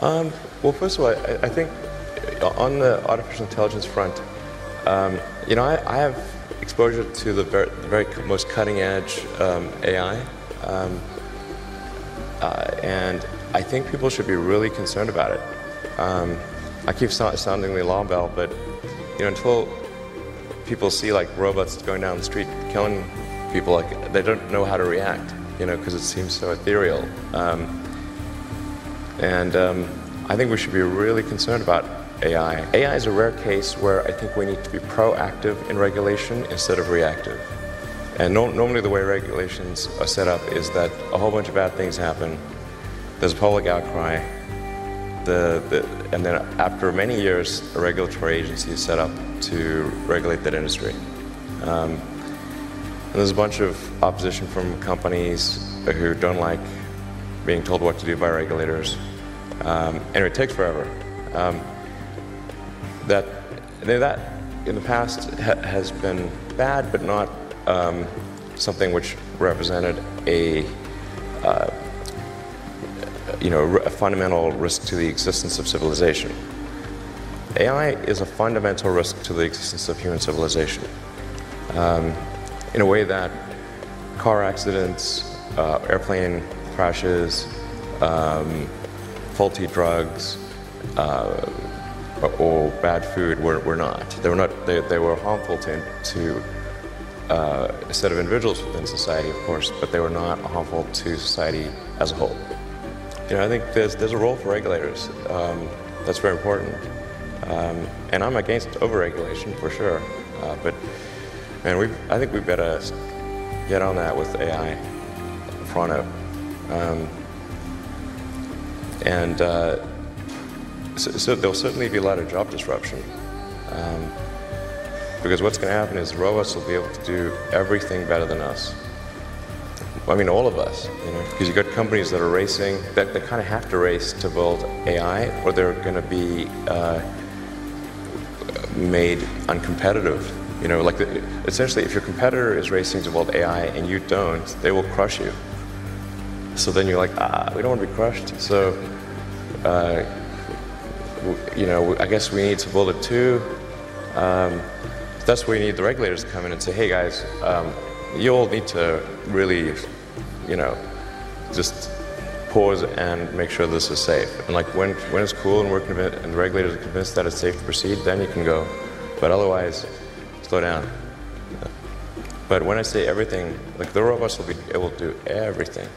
Um, well, first of all, I, I, think on the artificial intelligence front, um, you know, I, I, have exposure to the very, the very most cutting edge um, AI, um, uh, and I think people should be really concerned about it. Um, I keep so sounding the alarm bell, but you know, until people see like robots going down the street killing people, like they don't know how to react, you know, because it seems so ethereal. Um, and um, I think we should be really concerned about AI. AI is a rare case where I think we need to be proactive in regulation instead of reactive. And no, normally the way regulations are set up is that a whole bunch of bad things happen, there's a public outcry, the, the, and then after many years, a regulatory agency is set up to regulate that industry. Um, and there's a bunch of opposition from companies who don't like being told what to do by regulators. Um, and it takes forever. Um, that, that in the past ha has been bad, but not um, something which represented a uh, you know, a fundamental risk to the existence of civilization. AI is a fundamental risk to the existence of human civilization um, in a way that car accidents, uh, airplane crashes, um, faulty drugs, uh, or bad food were, were not. They were not. They, they were harmful to, to uh, a set of individuals within society, of course, but they were not harmful to society as a whole. You know, I think there's, there's a role for regulators. Um, that's very important. Um, and I'm against overregulation for sure. Uh, but man, we I think we better get on that with AI Fronto. Um, and uh, so, so, there'll certainly be a lot of job disruption. Um, because what's going to happen is robots will be able to do everything better than us. I mean, all of us, you know, because you've got companies that are racing, that, that kind of have to race to build AI, or they're going to be uh, made uncompetitive. You know, like the, essentially, if your competitor is racing to build AI and you don't, they will crush you. So then you're like, ah, we don't want to be crushed. So, uh, you know, I guess we need to build it too. Um, that's where you need the regulators to come in and say, hey guys, um, you all need to really you know, just pause and make sure this is safe. And like when, when it's cool and we're convinced, and the regulators are convinced that it's safe to proceed, then you can go. But otherwise, slow down. But when I say everything, like the robots will be able to do everything.